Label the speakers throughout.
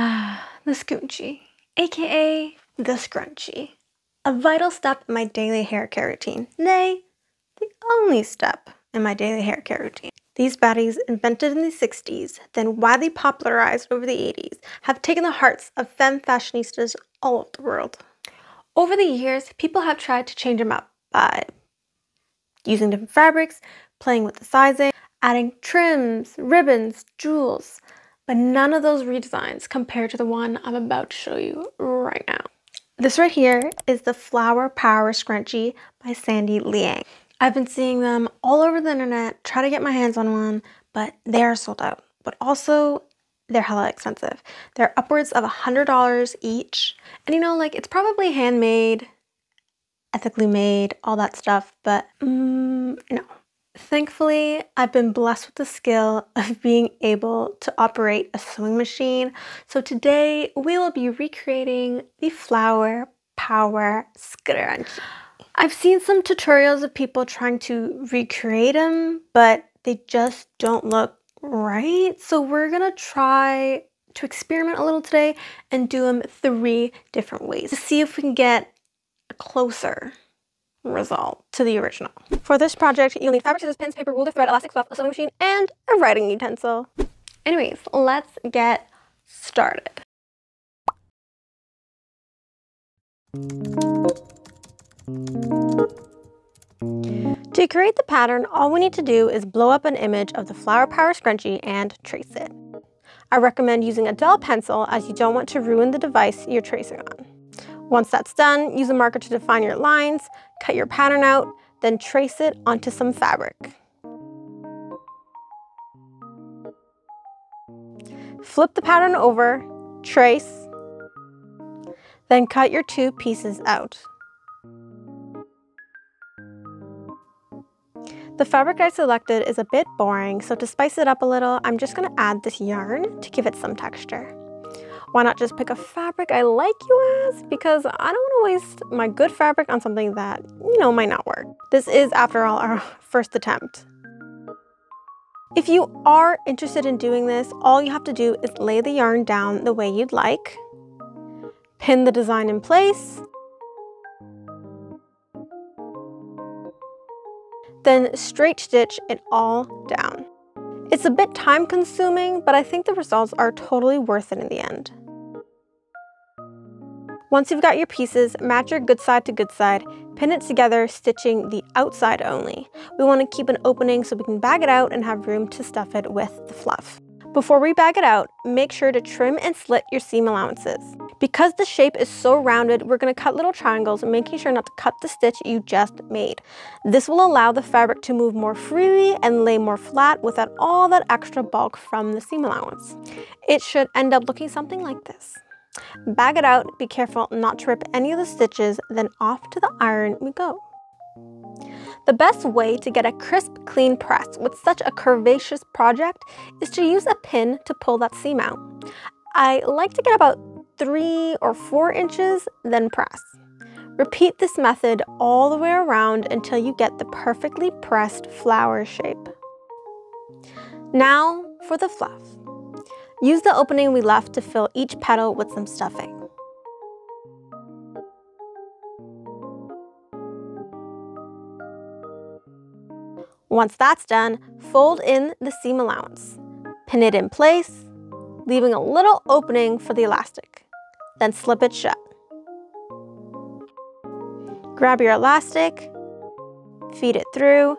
Speaker 1: Ah, the scoochie, aka the scrunchie. A vital step in my daily hair care routine. Nay, the only step in my daily hair care routine. These baddies, invented in the 60s, then widely popularized over the 80s, have taken the hearts of femme fashionistas all over the world. Over the years, people have tried to change them up by using different fabrics, playing with the sizing, adding trims, ribbons, jewels, but none of those redesigns compare to the one I'm about to show you right now. This right here is the Flower Power Scrunchie by Sandy Liang. I've been seeing them all over the internet, try to get my hands on one, but they are sold out. But also, they're hella expensive. They're upwards of a $100 each. And you know, like, it's probably handmade, ethically made, all that stuff, but mm, no. Thankfully, I've been blessed with the skill of being able to operate a sewing machine. So today, we will be recreating the Flower Power Scrunchie. I've seen some tutorials of people trying to recreate them, but they just don't look right. So we're gonna try to experiment a little today and do them three different ways to see if we can get closer result to the original. For this project, you'll need fabric, scissors, pins, paper, ruler, thread, elastic fluff, a sewing machine, and a writing utensil. Anyways, let's get started. To create the pattern, all we need to do is blow up an image of the Flower Power Scrunchie and trace it. I recommend using a dull pencil as you don't want to ruin the device you're tracing on. Once that's done, use a marker to define your lines, cut your pattern out, then trace it onto some fabric. Flip the pattern over, trace, then cut your two pieces out. The fabric I selected is a bit boring, so to spice it up a little, I'm just gonna add this yarn to give it some texture. Why not just pick a fabric I like you as? Because I don't wanna waste my good fabric on something that, you know, might not work. This is, after all, our first attempt. If you are interested in doing this, all you have to do is lay the yarn down the way you'd like, pin the design in place, then straight stitch it all down. It's a bit time consuming, but I think the results are totally worth it in the end. Once you've got your pieces, match your good side to good side, pin it together, stitching the outside only. We want to keep an opening so we can bag it out and have room to stuff it with the fluff. Before we bag it out, make sure to trim and slit your seam allowances. Because the shape is so rounded, we're going to cut little triangles, making sure not to cut the stitch you just made. This will allow the fabric to move more freely and lay more flat without all that extra bulk from the seam allowance. It should end up looking something like this. Bag it out, be careful not to rip any of the stitches, then off to the iron we go. The best way to get a crisp, clean press with such a curvaceous project is to use a pin to pull that seam out. I like to get about three or four inches, then press. Repeat this method all the way around until you get the perfectly pressed flower shape. Now for the fluff. Use the opening we left to fill each petal with some stuffing. Once that's done, fold in the seam allowance. Pin it in place, leaving a little opening for the elastic then slip it shut. Grab your elastic, feed it through.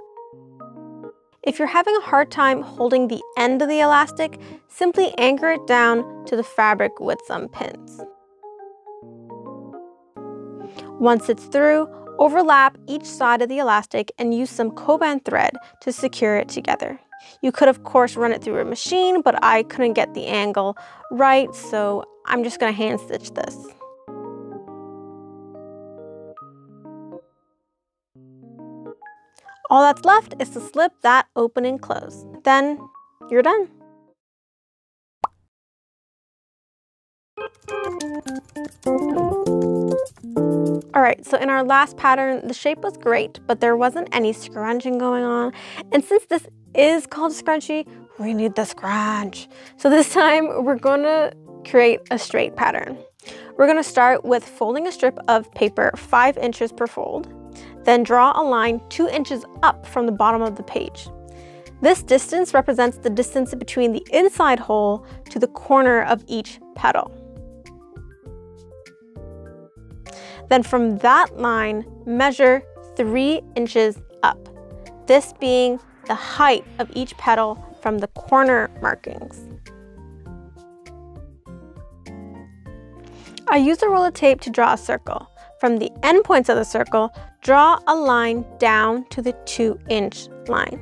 Speaker 1: If you're having a hard time holding the end of the elastic, simply anchor it down to the fabric with some pins. Once it's through, overlap each side of the elastic and use some Coban thread to secure it together. You could of course run it through a machine, but I couldn't get the angle right, so I'm just gonna hand stitch this. All that's left is to slip that open and close. Then you're done. Alright, so in our last pattern, the shape was great, but there wasn't any scrunching going on. And since this is called scrunchie, we need the scrunch. So this time we're gonna create a straight pattern. We're going to start with folding a strip of paper 5 inches per fold, then draw a line 2 inches up from the bottom of the page. This distance represents the distance between the inside hole to the corner of each petal. Then from that line, measure 3 inches up, this being the height of each petal from the corner markings. I use a roll of tape to draw a circle. From the endpoints of the circle, draw a line down to the 2 inch line.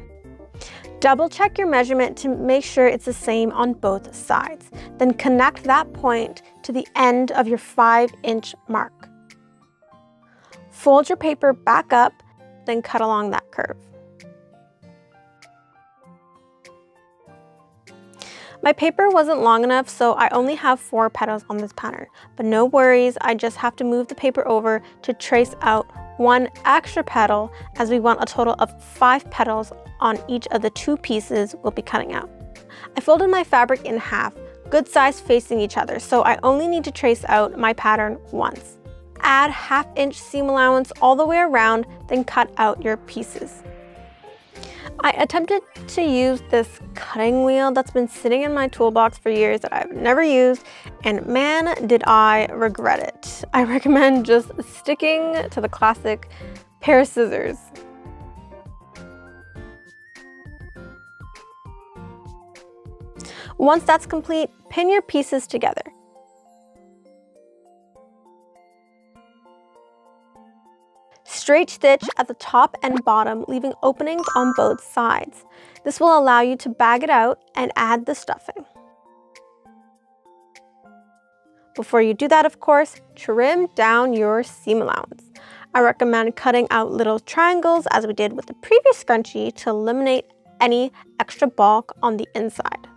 Speaker 1: Double check your measurement to make sure it's the same on both sides. Then connect that point to the end of your 5 inch mark. Fold your paper back up, then cut along that curve. My paper wasn't long enough, so I only have four petals on this pattern. But no worries, I just have to move the paper over to trace out one extra petal as we want a total of five petals on each of the two pieces we'll be cutting out. I folded my fabric in half, good size facing each other, so I only need to trace out my pattern once. Add half inch seam allowance all the way around, then cut out your pieces. I attempted to use this cutting wheel that's been sitting in my toolbox for years that I've never used, and man, did I regret it. I recommend just sticking to the classic pair of scissors. Once that's complete, pin your pieces together. Straight stitch at the top and bottom, leaving openings on both sides. This will allow you to bag it out and add the stuffing. Before you do that, of course, trim down your seam allowance. I recommend cutting out little triangles as we did with the previous scrunchie to eliminate any extra bulk on the inside.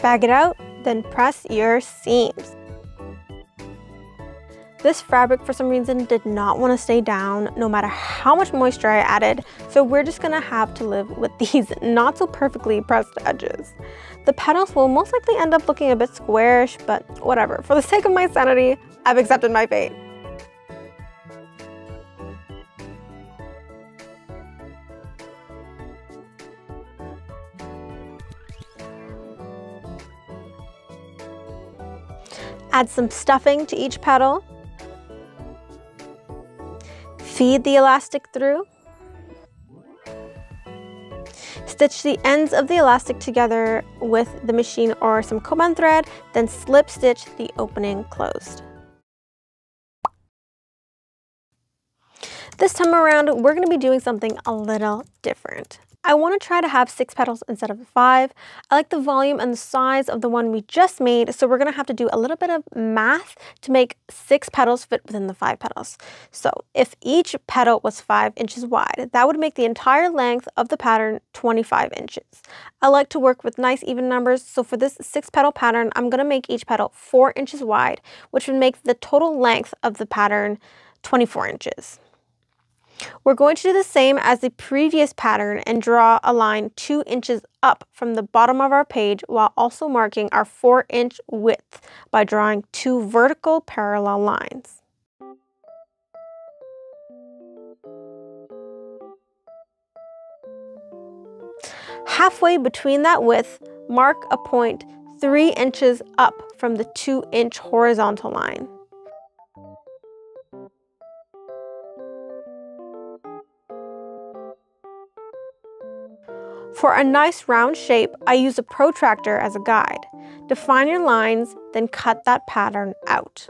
Speaker 1: Bag it out, then press your seams. This fabric for some reason did not want to stay down no matter how much moisture I added, so we're just gonna have to live with these not so perfectly pressed edges. The petals will most likely end up looking a bit squarish, but whatever. For the sake of my sanity, I've accepted my fate. Add some stuffing to each petal. Feed the elastic through. Stitch the ends of the elastic together with the machine or some Coban thread, then slip stitch the opening closed. This time around, we're going to be doing something a little different. I want to try to have six petals instead of five. I like the volume and the size of the one we just made, so we're going to have to do a little bit of math to make six petals fit within the five petals. So if each petal was five inches wide, that would make the entire length of the pattern 25 inches. I like to work with nice even numbers, so for this six petal pattern, I'm going to make each petal four inches wide, which would make the total length of the pattern 24 inches. We're going to do the same as the previous pattern and draw a line 2 inches up from the bottom of our page while also marking our 4 inch width by drawing two vertical parallel lines. Halfway between that width, mark a point 3 inches up from the 2 inch horizontal line. For a nice round shape, I use a protractor as a guide. Define your lines, then cut that pattern out.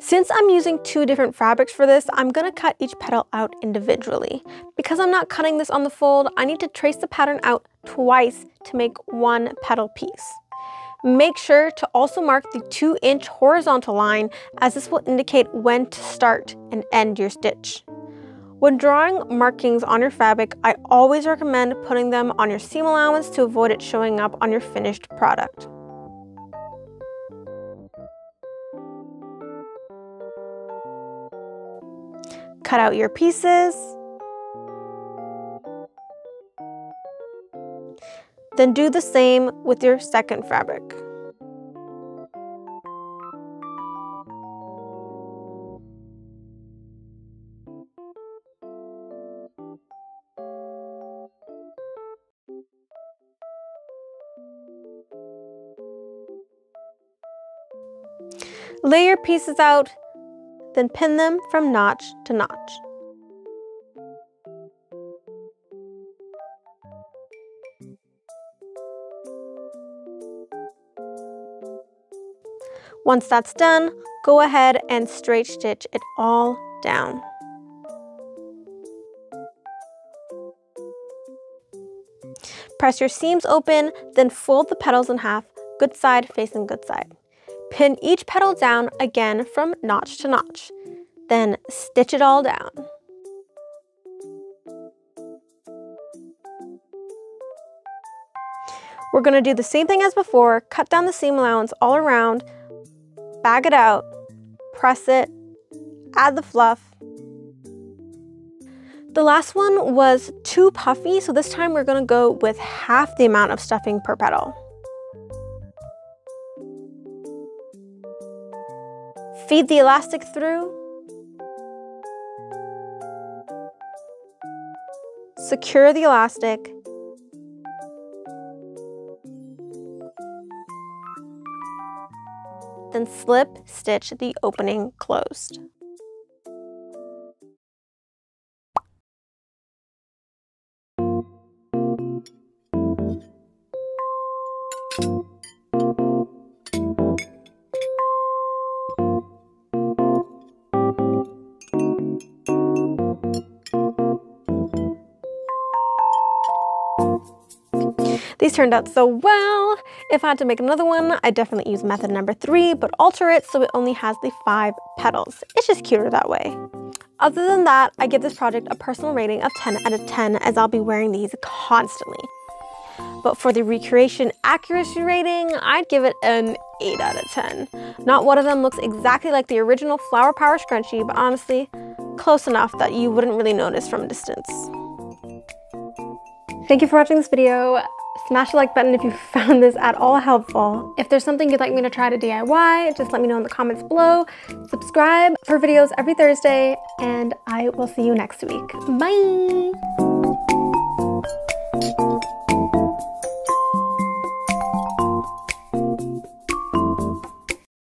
Speaker 1: Since I'm using two different fabrics for this, I'm going to cut each petal out individually. Because I'm not cutting this on the fold, I need to trace the pattern out twice to make one petal piece. Make sure to also mark the 2 inch horizontal line as this will indicate when to start and end your stitch. When drawing markings on your fabric, I always recommend putting them on your seam allowance to avoid it showing up on your finished product. Cut out your pieces. Then do the same with your second fabric. Lay your pieces out, then pin them from notch to notch. Once that's done, go ahead and straight stitch it all down. Press your seams open, then fold the petals in half, good side facing good side. Pin each petal down again from notch to notch. Then stitch it all down. We're going to do the same thing as before, cut down the seam allowance all around, bag it out, press it, add the fluff. The last one was too puffy, so this time we're going to go with half the amount of stuffing per petal. Feed the elastic through. Secure the elastic. Then slip stitch the opening closed. Turned out so well. If I had to make another one, I'd definitely use method number three, but alter it so it only has the five petals. It's just cuter that way. Other than that, I give this project a personal rating of 10 out of 10 as I'll be wearing these constantly. But for the recreation accuracy rating, I'd give it an 8 out of 10. Not one of them looks exactly like the original Flower Power scrunchie, but honestly, close enough that you wouldn't really notice from a distance. Thank you for watching this video. Smash the like button if you found this at all helpful. If there's something you'd like me to try to DIY, just let me know in the comments below. Subscribe for videos every Thursday, and I will see you next week. Bye!